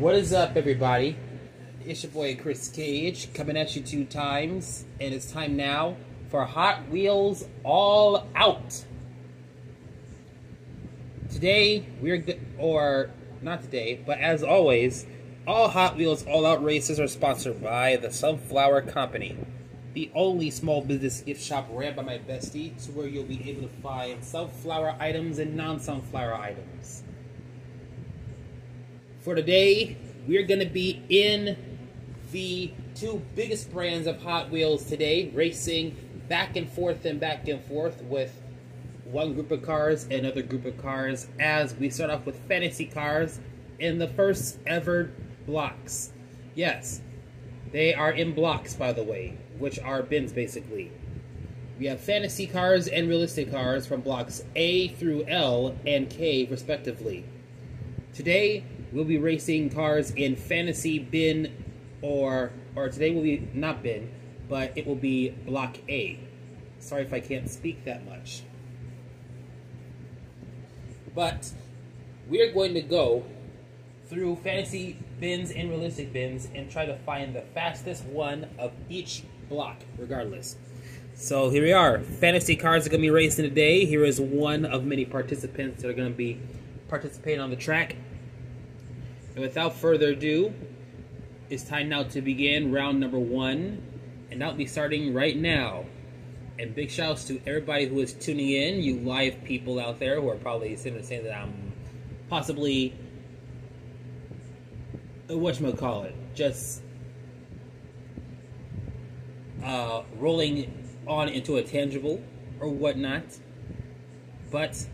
What is up, everybody? It's your boy Chris Cage coming at you two times, and it's time now for Hot Wheels All Out. Today, we're or not today, but as always, all Hot Wheels All Out races are sponsored by the Sunflower Company, the only small business gift shop ran by my bestie, to where you'll be able to find sunflower items and non-sunflower items. For today, we're going to be in the two biggest brands of Hot Wheels today, racing back and forth and back and forth with one group of cars and another group of cars as we start off with fantasy cars in the first ever blocks. Yes, they are in blocks, by the way, which are bins basically. We have fantasy cars and realistic cars from blocks A through L and K, respectively. Today, we'll be racing cars in fantasy bin or or today will be not bin, but it will be block A. Sorry if I can't speak that much. But we are going to go through fantasy bins and realistic bins and try to find the fastest one of each block, regardless. So here we are. Fantasy cars are going to be racing today. Here is one of many participants that are going to be participating on the track. And without further ado, it's time now to begin round number one. And that'll be starting right now. And big shouts to everybody who is tuning in, you live people out there who are probably sitting there saying that I'm possibly uh, whatchamacallit, just uh, rolling on into a tangible or whatnot. But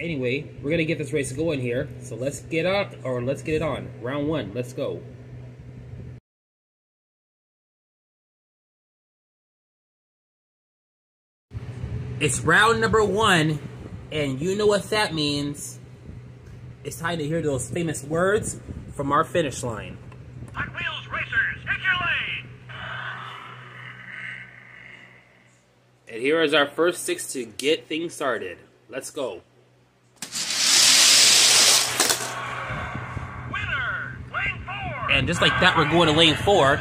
anyway, we're gonna get this race going here. So let's get up or let's get it on. Round one, let's go. It's round number one, and you know what that means. It's time to hear those famous words from our finish line. Hot Wheels Racers, hit your lane! And here is our first six to get things started. Let's go. Winner, lane four! And just like that, we're going to lane four,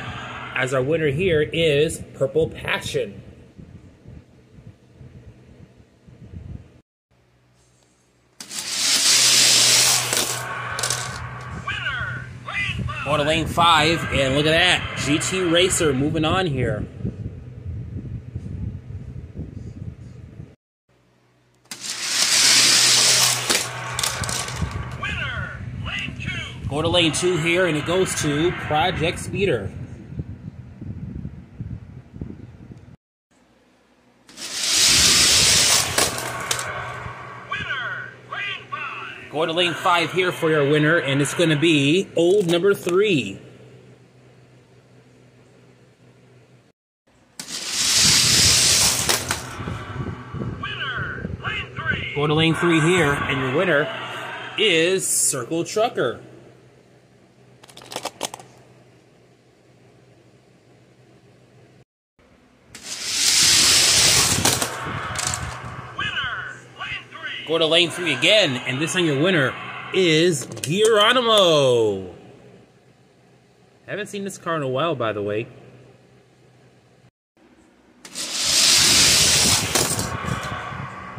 as our winner here is Purple Passion. Winner, lane! Going to lane five, and look at that. GT Racer moving on here. Winner, lane two! Going to lane two here, and it goes to Project Speeder. Winner, lane five! Going to lane five here for your winner, and it's going to be old number three. Winner, lane three! Going to lane three here, and your winner is Circle Trucker. Winner, lane three! Go to lane three again, and this time your winner is Geronimo. Haven't seen this car in a while, by the way.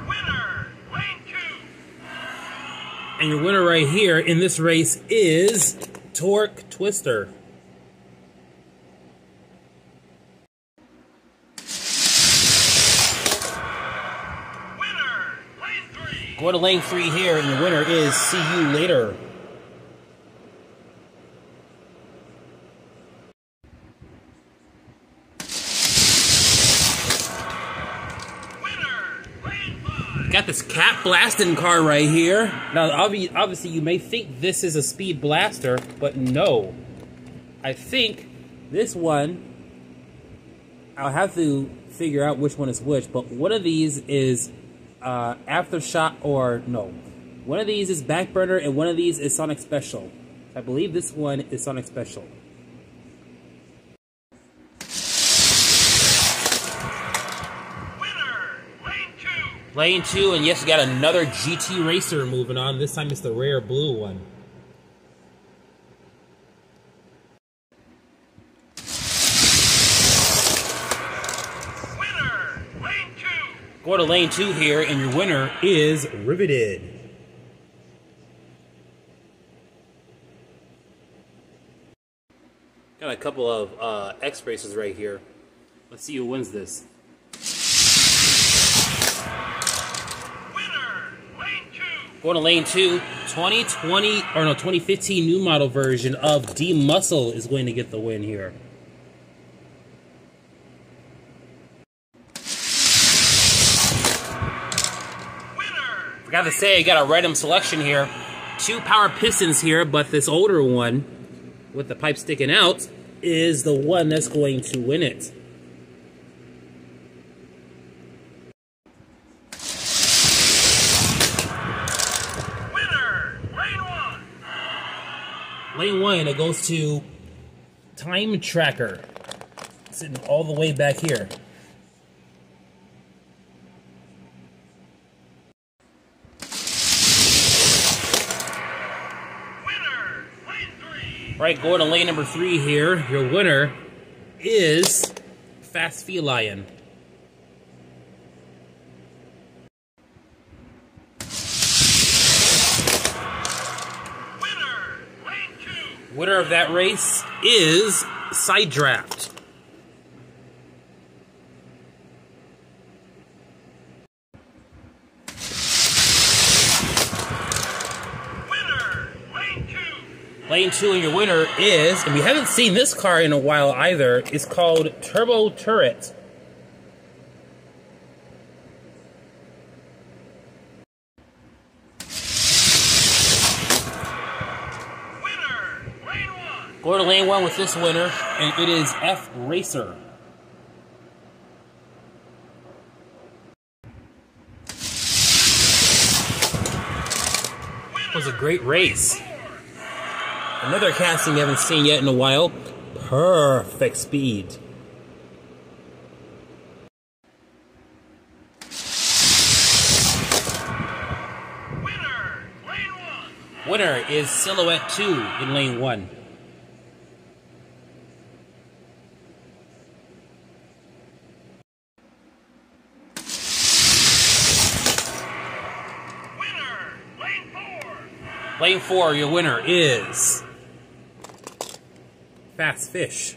Winner, lane two! And your winner right here in this race is Torque Twister. Winner, lane three! Go to lane three here, and your winner is See You Later. Got this cat blasting car right here. Now, obviously, you may think this is a speed blaster, but no. I think this one. I'll have to figure out which one is which, but one of these is uh, Aftershock, or no. One of these is Backburner, and one of these is Sonic Special. I believe this one is Sonic Special. Winner, lane two! Lane two, and yes, we got another GT Racer moving on. This time it's the rare blue one. Go to lane two here, and your winner is Riveted. Got a couple of uh, X races right here. Let's see who wins this. Winner, lane two. Going to lane two, 2020 or no 2015 new model version of D Muscle is going to get the win here. To say, I got a random selection here. Two power pistons here, but this older one with the pipe sticking out is the one that's going to win it. winner, lane one. Lane one, it goes to Time Tracker, sitting all the way back here. Winner, lane three. All right, going to lane number three here. Your winner is Fast Feline. Winner, lane two. Winner of that race is Side Draft. Winner, lane two. Lane two and your winner is, and we haven't seen this car in a while either, it's called Turbo Turret. Winner, lane one. Go to lane one with this winner, and it is F Racer. It was a great race. Another casting you haven't seen yet in a while. Perfect speed. Winner, lane one. Winner is Silhouette 2 in lane 1. Winner, lane four. Lane 4, your winner is Fast Fish.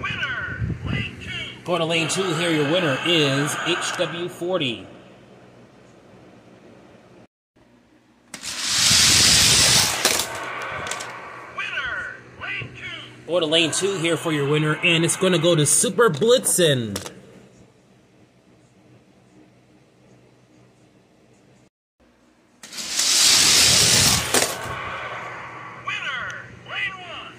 Winner, two. To lane 2 here, your winner is HW40. Winner, lane two. Go to lane 2 here for your winner, and it's going to go to Super Blitzen. Winner, lane one.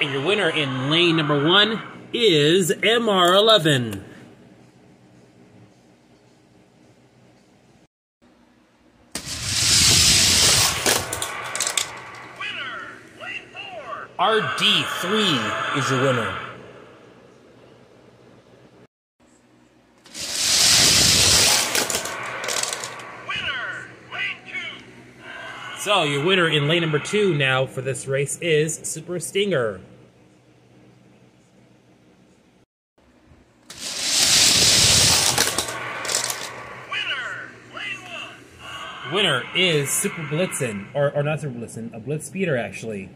And your winner in lane number 1 is MR11. Winner, lane four. RD3 is your winner. Winner, lane two. So, your winner in lane number 2 now for this race is Super Stinger. Winner, lane one. Winner is Super Blitzen, or, or not Super Blitzen, a Blitz Speeder actually.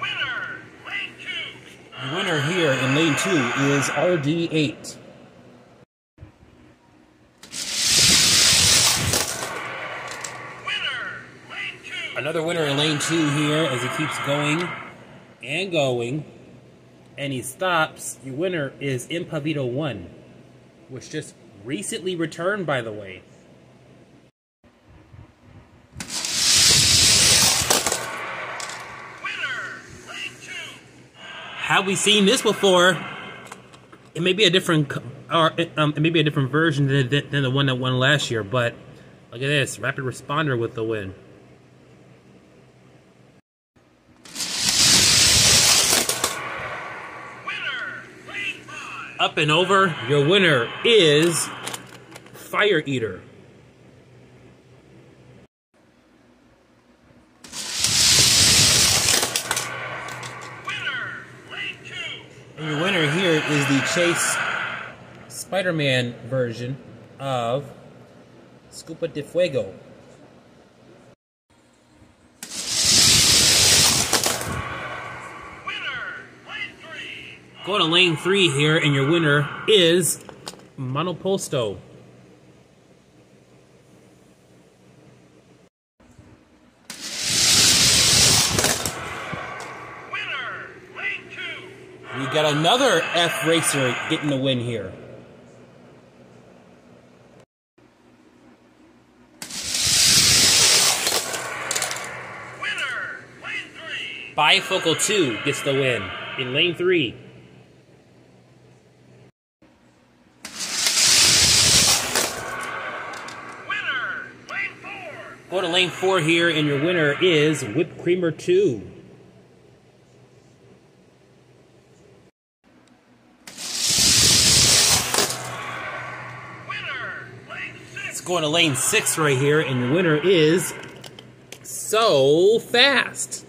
Winner, lane two. Winner here in lane 2 is RD8. Winner, lane two. Another winner in lane 2 here as he keeps going and going. And he stops. Your winner is Impavido 1, which just recently returned, by the way. Winner. Have we seen this before? It may be a different, or um, it may be a different version than than the one that won last year. But look at this, rapid responder with the win. up and over. Your winner is Fire Eater. Winner, and your winner here is the Chase Spider-Man version of Scoopa di Fuego. Three. Go to lane three here, and your winner is Monoposto. Winner, lane two. We got another F racer getting the win here. Winner, lane three. Bye-Focal 2 gets the win in lane 3. Winner, lane four. Lane 4 here, and your winner is Whipped Creamer 2. Winner, lane Let's six. go to lane 6 right here, and your winner is So Fast.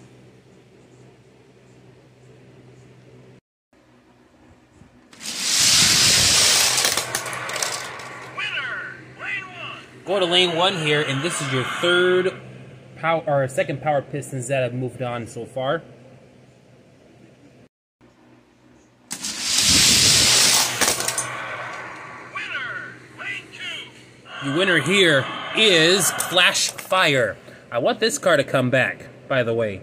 Winner, lane one. Go to lane 1 here, and this is your third power or second power pistons that have moved on so far. Your winner here is Flash Fire. I want this car to come back, by the way.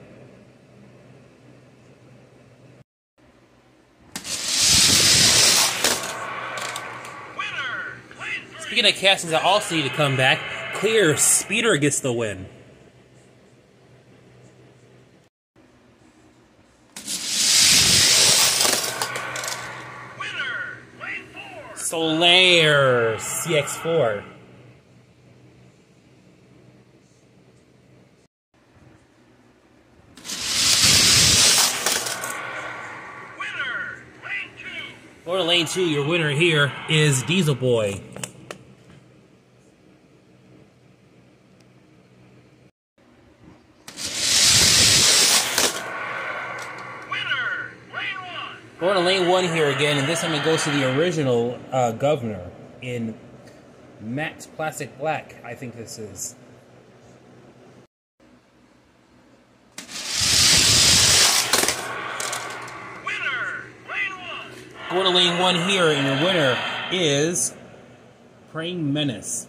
Winner, lane three. Speaking of castings that also need to come back, Clear Speeder gets the win. Winner, lane four. Sol-Aire CX4. Winner, lane two. Go to lane two. Your winner here is Diesel Boy. Winner, lane Going to lane one here again, and this time it goes to the original uh, governor in matte plastic black. I think this is. Winner, lane one. Going to lane one here, and your winner is Praying Menace.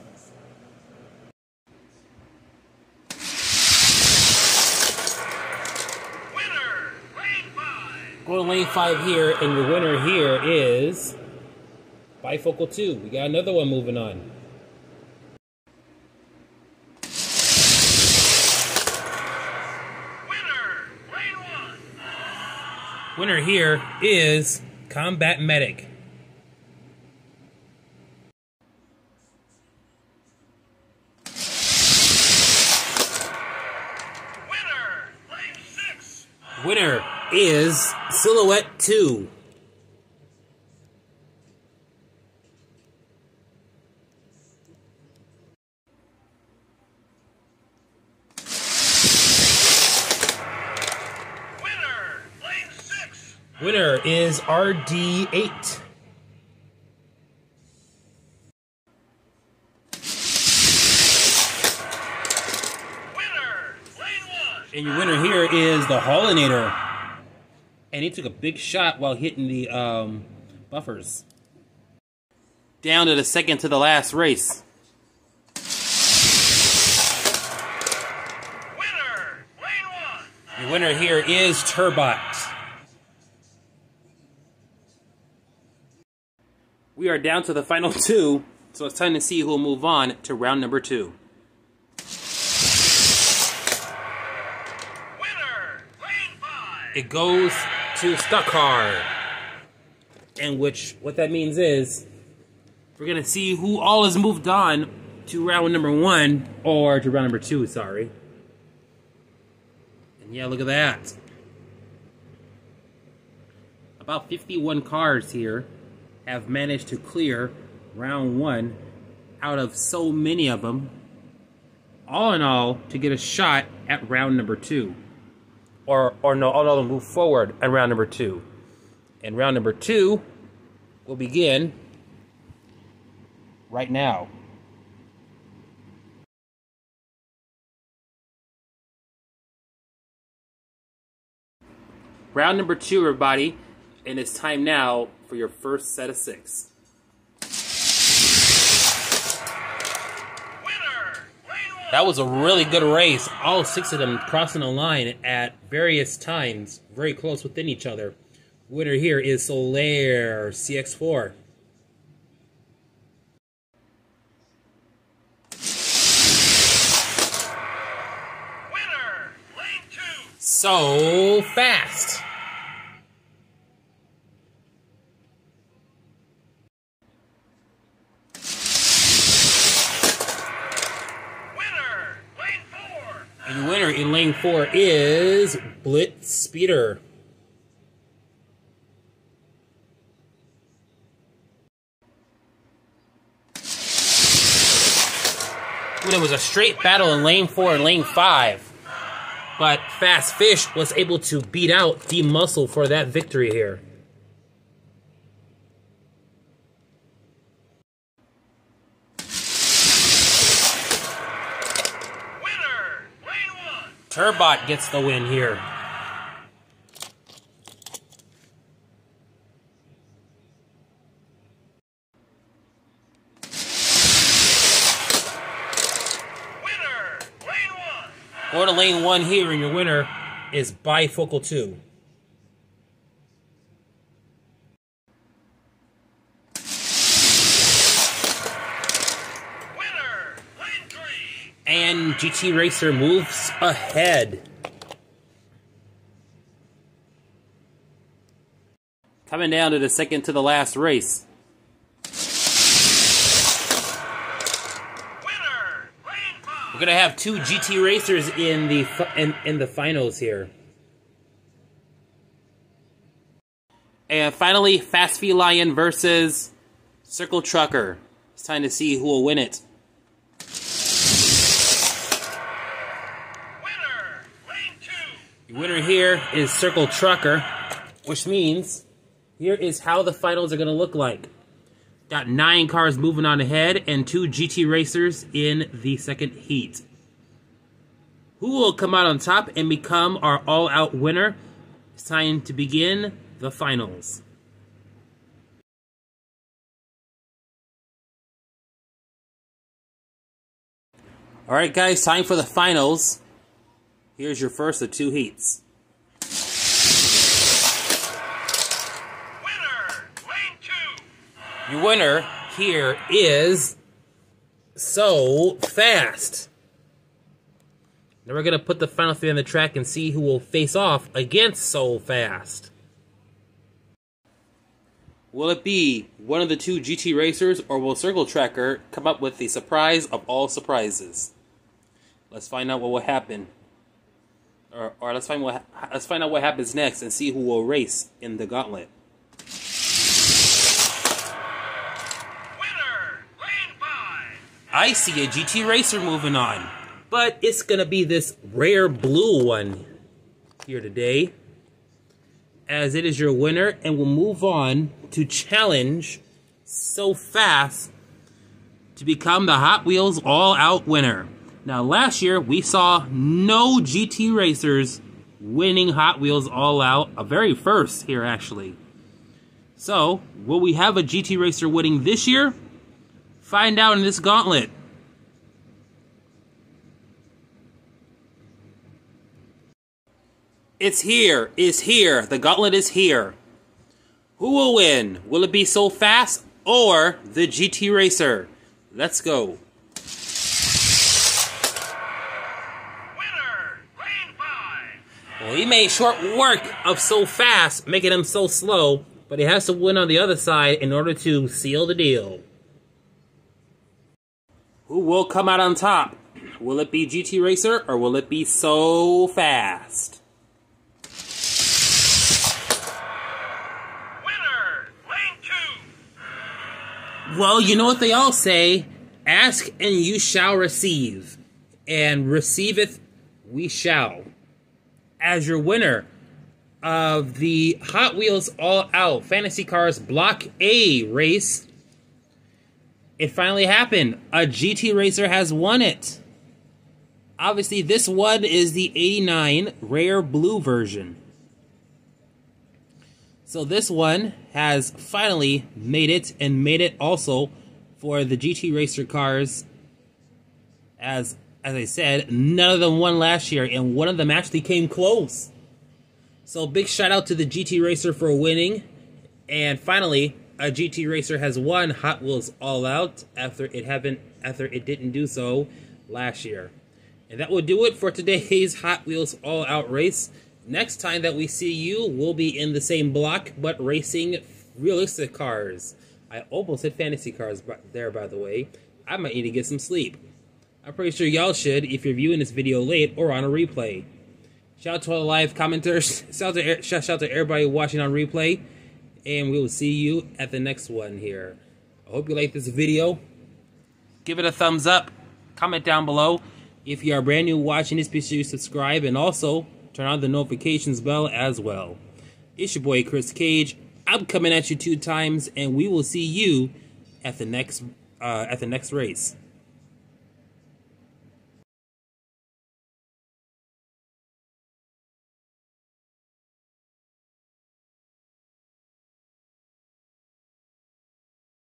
Winner, lane five. Going to lane five here, and your winner here is Bye-Focal 2. We got another one moving on. Winner, lane one. Winner here is Combat Medic. Winner, lane six. Winner is Silhouette 2. Winner, lane six. Winner is RD8. Winner, lane one. And your winner here is the Hollinator. And he took a big shot while hitting the um, buffers. Down to the second to the last race. Winner, lane one. Your winner here is Turbot. We are down to the final two, so it's time to see who will move on to round number two. Winner, lane five. It goes to Stockar. And which, what that means is, we're gonna see who all has moved on to round number one, or to round number two, sorry. And yeah, look at that. About 51 cars here have managed to clear round one out of so many of them. All in all, to get a shot at round number two or or no, all of them move forward at round number two. And round number two will begin right now. Round number two, everybody, and it's time now for your first set of six. Winner, lane one. That was a really good race. All six of them crossing the line at various times, very close within each other. Winner here is Sol-Aire CX4. Winner, lane two. So fast. Winner, lane four. And your winner in lane four is Blitz Speeder. It was a straight battle in lane four and lane five. But Fast Fish was able to beat out D Muscle for that victory here. Winner, lane one. Turbot gets the win here. Winner, lane one. Go to lane one here, and your winner is Bye-Focal 2. Winner, lane three. And GT Racer moves ahead. Coming down to the second to the last race. Winner. We're gonna have two GT racers in the in, in the finals here. And finally, Fast Lion versus Circle Trucker. It's time to see who will win it. Winner, lane two. The winner here is Circle Trucker, which means here is how the finals are going to look like. Got nine cars moving on ahead and two GT racers in the second heat. Who will come out on top and become our all out winner? It's time to begin the finals. All right, guys, time for the finals. Here's your first of two heats. Winner, lane two. Your winner here is So Fast. Now we're going to put the final three on the track and see who will face off against So Fast. Will it be one of the two GT racers or will Circle Trucker come up with the surprise of all surprises? Let's find out what will happen. Or, or let's find what let's find out what happens next and see who will race in the gauntlet. Winner. I see a GT Racer moving on. But it's going to be this rare blue one here today. As it is your winner, and we'll move on to challenge so fast to become the Hot Wheels All Out winner. Now, last year we saw no GT racers winning Hot Wheels All Out, a very first here actually. So, will we have a GT racer winning this year? Find out in this gauntlet. It's here. It's here. The gauntlet is here. Who will win? Will it be So Fast or the GT Racer? Let's go. Winner, lane five. Well, he made short work of So Fast, making him so slow, but he has to win on the other side in order to seal the deal. Who will come out on top? Will it be GT Racer or will it be So Fast? Winner, lane two. Well, you know what they all say ask and you shall receive, and receiveth we shall. As your winner, of the Hot Wheels All Out Fantasy Cars Block A race. It finally happened. A GT Racer has won it. Obviously, this one is the 89 Rare Blue version. So this one has finally made it and made it also for the GT Racer cars. As as I said, none of them won last year, and one of them actually came close. So big shout out to the GT Racer for winning. And finally, a GT Racer has won Hot Wheels All Out after it haven't after it didn't do so last year. And that will do it for today's Hot Wheels All Out race. Next time that we see you, we'll be in the same block, but racing realistic cars. I almost hit fantasy cars there, by the way. I might need to get some sleep. I'm pretty sure y'all should if you're viewing this video late or on a replay. Shout out to all the live commenters. Shout out to, shout out to everybody watching on replay. And we will see you at the next one here. I hope you like this video. Give it a thumbs up. Comment down below. If you are brand new watching this, be sure you subscribe and also turn on the notifications bell as well. It's your boy Chris Cage. I'm coming at you two times, and we will see you at the next uh, at the next race.